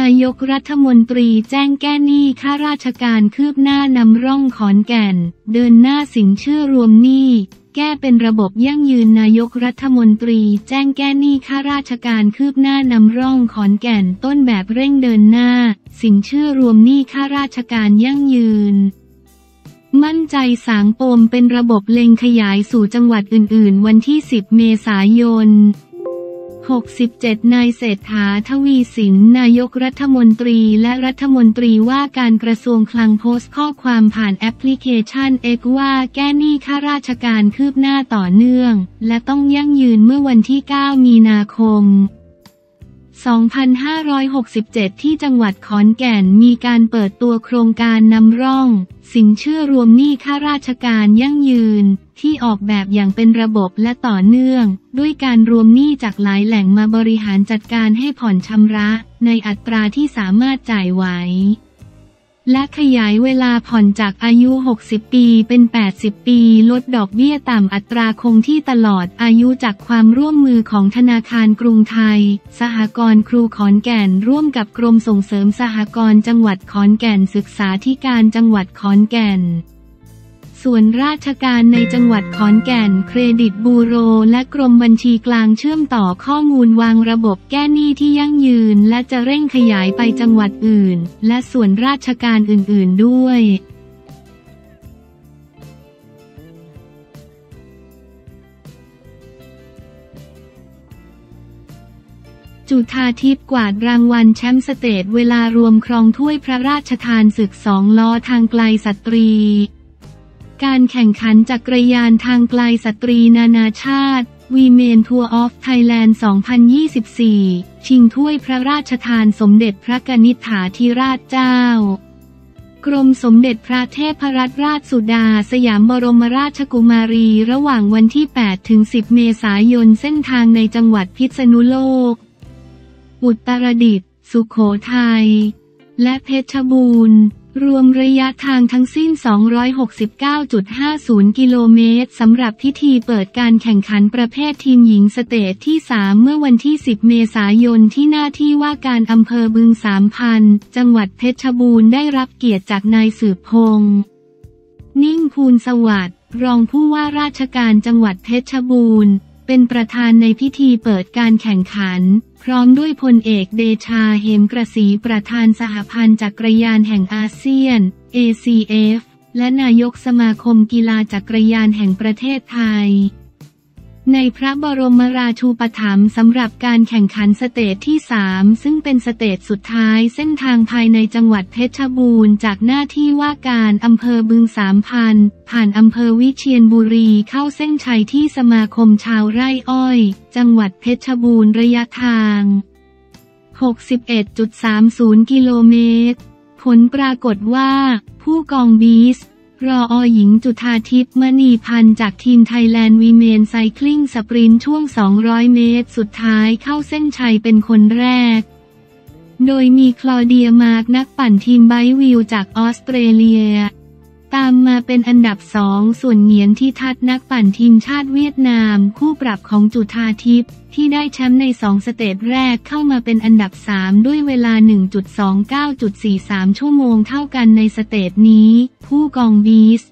นายกรัฐมนตรีแจ้งแก้หนี้ข้าราชการคืบหน้านำร่องขอนแก่น เดินหน้าสินเชื่อรวมหนี้ แก้เป็นระบบยั่งยืนนายกรัฐมนตรี แจ้งแก้หนี้ข้าราชการคืบหน้านำร่องขอนแก่นต้นแบบเร่งเดินหน้า สินเชื่อรวมหนี้ข้าราชการยั่งยืนมั่นใจสางปมเป็นระบบเล็งขยายสู่จังหวัดอื่น ๆ วันที่ 10 เมษายน 67 นายเศรษฐาทวีสิน นายกรัฐมนตรีและรัฐมนตรีว่าการกระทรวงคลังโพสต์ข้อความผ่านแอปพลิเคชันเอกว่าแก้หนี้ข้าราชการคืบหน้าต่อเนื่อง และต้องยั่งยืนเมื่อวันที่ 9 มีนาคม 2567 ที่จังหวัดขอนแก่นมีการเปิดตัวโครงการนำร่อง สินเชื่อรวมหนี้ข้าราชการยั่งยืน ที่ออกแบบอย่างเป็นระบบและต่อเนื่อง ด้วยการรวมหนี้จากหลายแหล่งมาบริหารจัดการให้ผ่อนชำระ ในอัตราที่สามารถจ่ายไหว และขยายเวลาผ่อนจากอายุ 60 ปีเป็น 80 ปี ลดดอกเบี้ยต่ำอัตราคงที่ตลอดอายุจากความร่วมมือของธนาคารกรุงไทย สหกรณ์ครูขอนแก่นร่วมกับกรมส่งเสริมสหกรณ์จังหวัดขอนแก่นศึกษาธิการจังหวัดขอนแก่น ส่วนราชการในจังหวัดขอนแก่น เครดิตบูโร และกรมบัญชีกลางเชื่อมต่อข้อมูลวางระบบแก้หนี้ที่ยั่งยืน และจะเร่งขยายไปจังหวัดอื่น และส่วนราชการอื่น ๆ ด้วยจุธาทิพย์กวาดรางวัลแชมป์สเตจเวลารวมครองถ้วยพระราชทานศึกสองล้อทางไกลสตรี การแข่งขันจักรยานทางไกลสตรีนานาชาติ Women's Tour of Thailand 2024 ชิงถ้วยพระราชทานสมเด็จพระกนิษฐาธิราชเจ้า กรมสมเด็จพระเทพรัตนราชสุดาสยามบรมราชกุมารีระหว่างวันที่ 8 ถึง 10 เมษายนเส้นทางในจังหวัดพิษณุโลก อุตรดิตถ์สุขโขทัย และเพชรบูรณ์ รวมระยะทางทั้งสิ้น 269.50 กิโลเมตรสำหรับพิธีเปิดการแข่งขันประเภททีมหญิงสเตจที่ 3 เมื่อวันที่ 10 เมษายนที่หน้าที่ว่าการอำเภอบึงสามพัน จังหวัดเพชรบูรณ์ได้รับเกียรติจากนายสืบพงษ์นิ่มพูลสวัสดิ์รองผู้ว่าราชการจังหวัดเพชรบูรณ์ เป็นประธานในพิธีเปิดการแข่งขัน พร้อมด้วยพลเอกเดชาเหมกระศรีประธานสหพันธ์จักรยานแห่งอาเซียน ACF และนายกสมาคมกีฬาจักรยานแห่งประเทศไทย ในพระบรมราชูปถัมภ์สำหรับการแข่งขันสเตจที่ 3 ซึ่งเป็นสเตจสุดท้ายเส้นทางภายในจังหวัดเพชรบูรณ์จากหน้าที่ว่าการอำเภอบึงสามพัน ผ่านอำเภอวิเชียรบุรีเข้าเส้นชัยที่สมาคมชาวไร่อ้อย จังหวัดเพชรบูรณ์ระยะทาง 61.30 กิโลเมตร ผลปรากฏว่า ผู้กองบีซ รออหญิงจุธาทิพย์มณีพันธ์จากทีม Thailand Women's Cycling sprint ช่วง 200 เมตร สุดท้ายเข้าเส้นชัยเป็นคนแรก โดยมีคลอเดียมาร์กนักปั่นทีมไบวิวจากออสเตรเลีย ตามมาเป็นอันดับสองส่วนเหงียนถิทัดนักปั่นทีมชาติเวียดนาม คู่ปรับของจุธาทิพย์ที่ได้แชมป์ในสองสเตจแรกเข้ามาเป็นอันดับ 3 ด้วยเวลา 1.29.43 ชั่วโมงเท่ากันในสเตจนี้ ผู้กองบีซ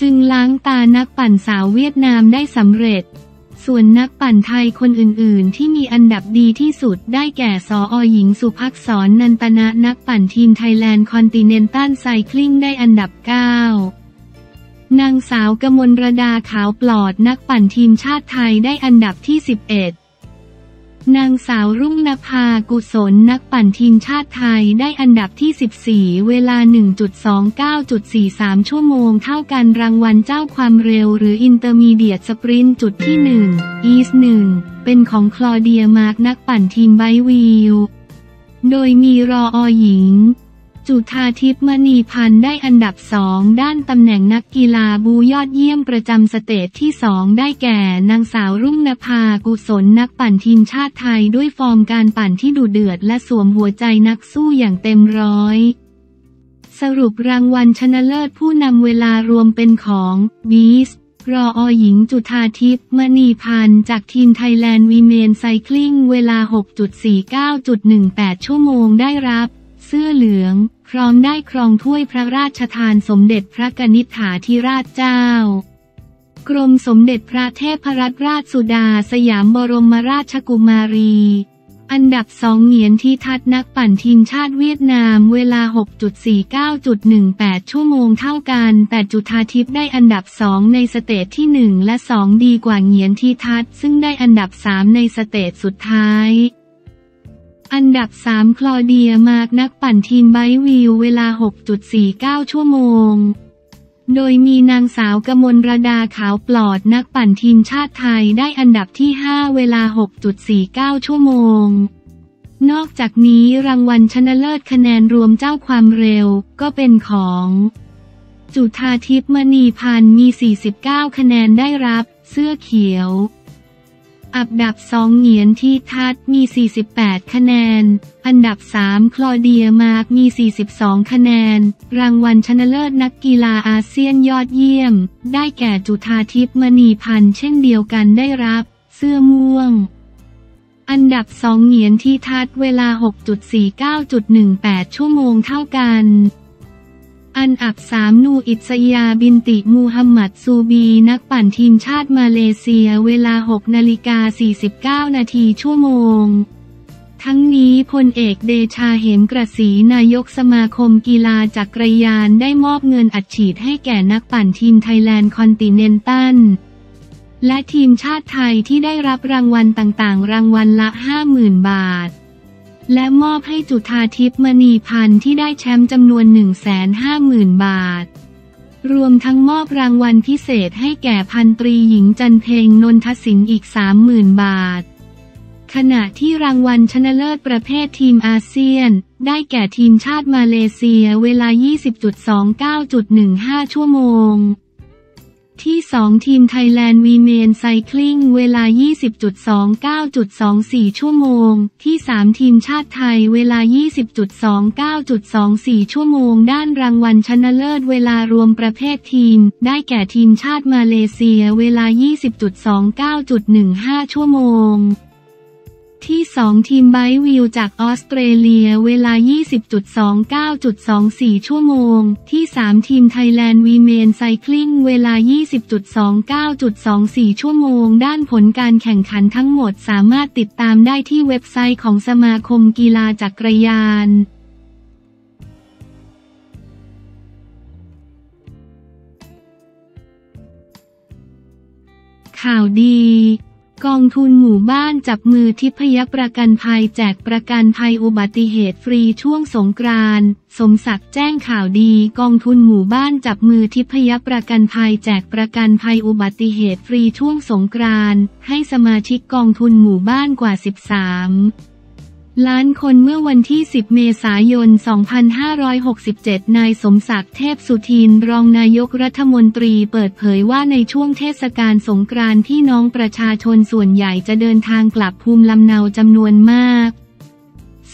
จึงล้างตานักปั่นสาวเวียดนามได้สำเร็จ ส่วนนักปั่นไทยคนอื่นๆ ที่มีอันดับดีที่สุดได้แก่ส.อ.หญิงสุภักษรนันตะนะนักปั่นทีม Thailand Continental Cycling ได้อันดับ 9 นางสาวกมลรดาขาวปลอดนักปั่นทีมชาติไทยได้อันดับที่ 11 นางสาวรุ่งนภากุศลนักปั่นทีมชาติไทยได้อันดับที่ 14 เวลา 1.29.43 ชั่วโมงเท่ากันรางวัลเจ้าความเร็วหรือ intermediate sprint จุดที่ 1 IS1เป็นของคลอเดียมาร์กนักปั่นทีมไบค์วีลโดยมีรออหญิง จุธาทิพย์มณีพันธ์ได้อันดับสองด้านตำแหน่งนักกีฬาบู๊ยอดเยี่ยมประจำสเตจที่สองได้แก่นางสาวรุ่งนภากุศลนักปั่นทีมชาติไทยด้วยฟอร์มการปั่นที่ดุเดือดและสวมหัวใจนักสู้อย่างเต็มร้อย สรุปรางวัลชนะเลิศผู้นำเวลารวมเป็นของบีสรออหญิงจุธาทิพย์มณีพันธ์จากทีม Thailand Women's Cycling เวลา 6.49.18 ชั่วโมงได้รับ เสื้อเหลือง พร้อมได้ครองถ้วยพระราชทานสมเด็จพระกนิษฐาธิราชเจ้า กรมสมเด็จพระเทพรัตนราชสุดาสยามบรมราชกุมารี อันดับสองเหงียนถิทัดนักปั่นทีมชาติเวียดนามเวลา 6.49.18 ชั่วโมงเท่ากัน แต่จุธาทิพย์ได้อันดับสองในสเตจที่ 1 และ 2 ดีกว่าเหงียนถิทัดซึ่งได้อันดับ 3 ในสเตจสุดท้าย อันดับ 3 คลอเดียมาร์กนักปั่นทีมไบวิวเวลา 6.49 ชั่วโมง โดยมีนางสาวกมลรดาขาวปลอดนักปั่นทีมชาติไทยได้อันดับที่ 5 เวลา 6.49 ชั่วโมง นอกจากนี้รางวัลชนะเลิศคะแนนรวมเจ้าความเร็วก็เป็นของ จุธาทิพย์มณีพันธ์มี 49 คะแนนได้รับ เสื้อเขียว อันดับสองเหงียนที่ทัดมี 48 คะแนน อันดับ 3 คลอเดียมาร์กมี 42 คะแนน รางวัลชนะเลิศนักกีฬาอาเซียนยอดเยี่ยม ได้แก่จุธาทิพย์มณีพันธ์เช่นเดียวกันได้รับ เสื้อม่วง อันดับสองเหงียนที่ทัดเวลา 6.49.18 ชั่วโมงเท่ากัน อันดับสามนูอิสยาบินติมูฮัมหมัดซูบี นักปั่นทีมชาติมาเลเซียเวลา 6 นาฬิกา 49 นาทีชั่วโมง ทั้งนี้พลเอกเดชาเหมกระสีนายกสมาคมกีฬาจักรยานได้มอบเงินอัดฉีดให้แก่นักปั่นทีมไทยแลนด์คอนติเนนตัลและทีมชาติไทยที่ได้รับรางวัลต่างๆ รางวัลละ 50,000 บาท และมอบให้จุธาทิพย์มณีพันธ์ที่ได้แชมป์จำนวน 150,000 บาท รวมทั้งมอบรางวัลพิเศษให้แก่พันตรีหญิงจันเพงนนทศิงห์อีก 30,000 บาท ขณะที่รางวัลชนะเลิศประเภททีมอาเซียน ได้แก่ทีมชาติมาเลเซียเวลา 20.29.15 ชั่วโมง ที่ 2 ทีมไทยแลนด์วีเมนไซคลิงเวลา 20.29.24 ชั่วโมง ที่ 3 ทีมชาติไทยเวลา 20.29.24 ชั่วโมง ด้านรางวัลชนะเลิศเวลารวมประเภททีม ได้แก่ทีมชาติมาเลเซียเวลา 20.29.15 ชั่วโมง ที่2ทีมไบวิวจากออสเตรเลียเวลา 20.29.24 ชั่วโมง ที่ 3 ทีมไทยแลนด์วีเมนไซคลิงเวลา 20.29.24 ชั่วโมง ด้านผลการแข่งขันทั้งหมดสามารถติดตามได้ที่เว็บไซต์ของสมาคมกีฬาจักรยานข่าวดี กองทุนหมู่บ้านจับมือทิพยประกันภัยแจกประกันภัยอุบัติเหตุฟรีช่วงสงกรานต์สมศักดิ์แจ้งข่าวดี กองทุนหมู่บ้านจับมือทิพยประกันภัยแจกประกันภัยอุบัติเหตุฟรีช่วงสงกรานต์ให้สมาชิกกองทุนหมู่บ้านกว่า 13 ล้านคนเมื่อวันที่ 10 เมษายน 2567 นายสมศักดิ์เทพสุทิน รองนายกรัฐมนตรีเปิดเผยว่าในช่วงเทศกาลสงกรานต์พี่น้องประชาชนส่วนใหญ่จะเดินทางกลับภูมิลำเนาจำนวนมาก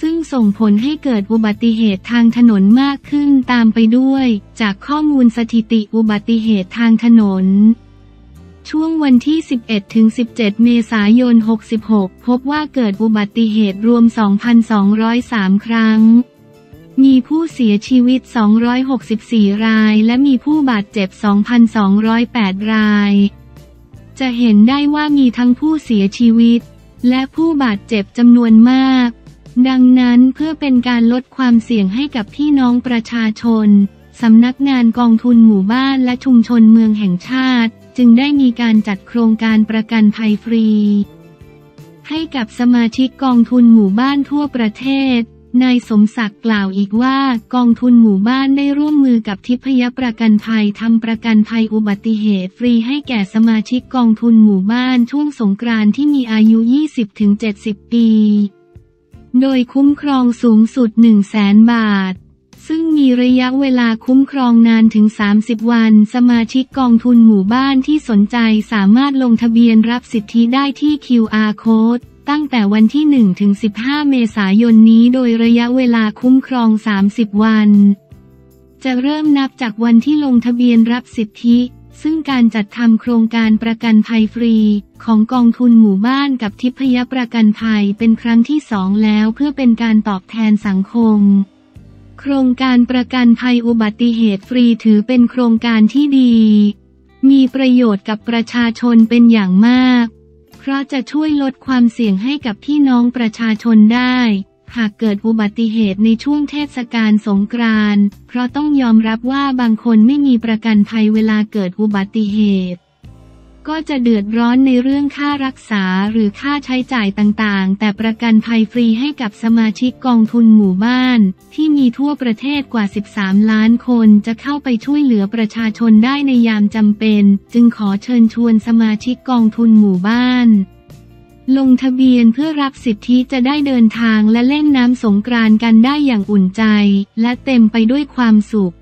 ซึ่งส่งผลให้เกิดอุบัติเหตุทางถนนมากขึ้นตามไปด้วย จากข้อมูลสถิติอุบัติเหตุทางถนน ช่วงวันที่ 11 ถึง 17 เมษายน 66 พบว่าเกิดอุบัติเหตุรวม 2,203 ครั้ง มีผู้เสียชีวิต 264 ราย และมีผู้บาดเจ็บ 2,208 ราย จะเห็นได้ว่ามีทั้งผู้เสียชีวิต และผู้บาดเจ็บจำนวนมาก ดังนั้นเพื่อเป็นการลดความเสี่ยงให้กับพี่น้องประชาชน สำนักงานกองทุนหมู่บ้านและชุมชนเมืองแห่งชาติ จึงได้มีการจัดโครงการประกันภัยฟรี ให้กับสมาชิกกองทุนหมู่บ้านทั่วประเทศ นายสมศักดิ์กล่าวอีกว่ากองทุนหมู่บ้านได้ร่วมมือกับทิพยประกันภัยทำประกันภัยอุบัติเหตุฟรีให้แก่สมาชิกกองทุนหมู่บ้านช่วงสงกรานต์ที่มีอายุ 20-70 ปี โดยคุ้มครองสูงสุด 1 0 0 0 0แสนบาท ซึ่งมีระยะเวลาคุ้มครองนานถึง 30 วัน สมาชิกกองทุนหมู่บ้านที่สนใจสามารถลงทะเบียนรับสิทธิได้ที่ QR Code ตั้งแต่วันที่ 1 ถึง 15 เมษายนนี้โดยระยะเวลาคุ้มครอง 30 วัน จะเริ่มนับจากวันที่ลงทะเบียนรับสิทธิ ซึ่งการจัดทำโครงการประกันภัยฟรี ของกองทุนหมู่บ้านกับทิพยประกันภัยเป็นครั้งที่สองแล้วเพื่อเป็นการตอบแทนสังคม โครงการประกันภัยอุบัติเหตุฟรีถือเป็นโครงการที่ดี มีประโยชน์กับประชาชนเป็นอย่างมาก เพราะจะช่วยลดความเสี่ยงให้กับพี่น้องประชาชนได้ หากเกิดอุบัติเหตุในช่วงเทศกาลสงกรานต์เพราะต้องยอมรับว่าบางคนไม่มีประกันภัยเวลาเกิดอุบัติเหตุ ก็จะเดือดร้อนในเรื่องค่ารักษาหรือค่าใช้จ่ายต่างๆ แต่ประกันภัยฟรีให้กับสมาชิกกองทุนหมู่บ้าน ที่มีทั่วประเทศกว่า 13 ล้านคนจะเข้าไปช่วยเหลือประชาชนได้ในยามจำเป็น จึงขอเชิญชวนสมาชิกกองทุนหมู่บ้านลงทะเบียนเพื่อรับสิทธิจะได้เดินทางและเล่นน้ำสงกรานต์กันได้อย่างอุ่นใจ และเต็มไปด้วยความสุข